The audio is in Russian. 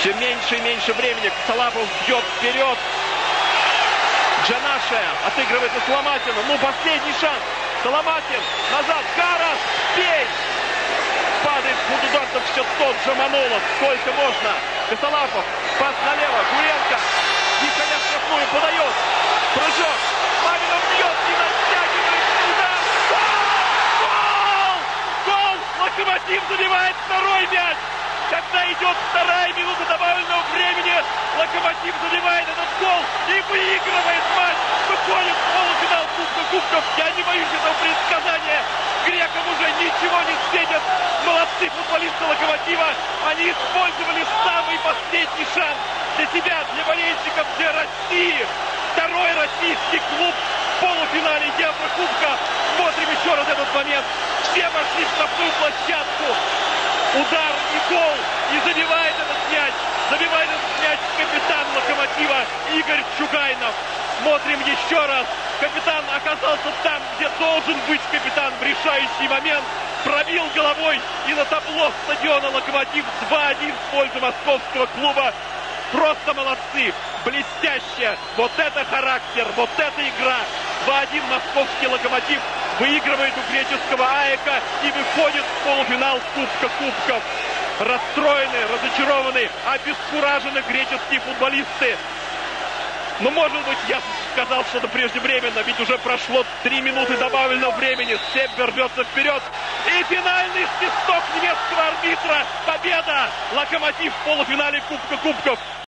Все меньше и меньше времени. Салапов бьет вперед. Джанаша отыгрывает на Соломатина. Ну, последний шанс. Соломатин назад. Карас. Бей! Падает под удар, так все тот же Манолов. Сколько можно? Косолапов. Пас налево. Гуренко. Николя штрафную подает. Прыжок. Маминов бьет и натягивает удар. Гол! Гол! Локомотив забивает второй мяч. Когда идет вторая минута добавленного времени, Локомотив забивает этот гол и выигрывает матч. Выходит в полуфинал Кубка Кубков. Я не боюсь этого предсказания. Грекам уже ничего не светит. Молодцы футболисты Локомотива. Они использовали самый последний шанс для себя, для болельщиков, для России. Второй российский клуб в полуфинале Еврокубка. Смотрим еще раз этот момент. Все пошли в штрафную площадку. Удар и забивает этот мяч. Забивает этот мяч капитан Локомотива Игорь Чугайнов. Смотрим еще раз. Капитан оказался там, где должен быть капитан в решающий момент. Пробил головой и на табло стадиона Локомотив 2-1 в пользу московского клуба. Просто молодцы, блестяще. Вот это характер, вот это игра. 2-1 московский локомотив выигрывает у греческого АЭКа и выходит в полуфинал Кубка Кубков. Расстроены, разочарованы, обескуражены греческие футболисты. Ну, может быть, я сказал что-то преждевременно, ведь уже прошло три минуты добавленного времени. Степ рвется вперед. И финальный свисток немецкого арбитра. Победа! Локомотив в полуфинале Кубка Кубков.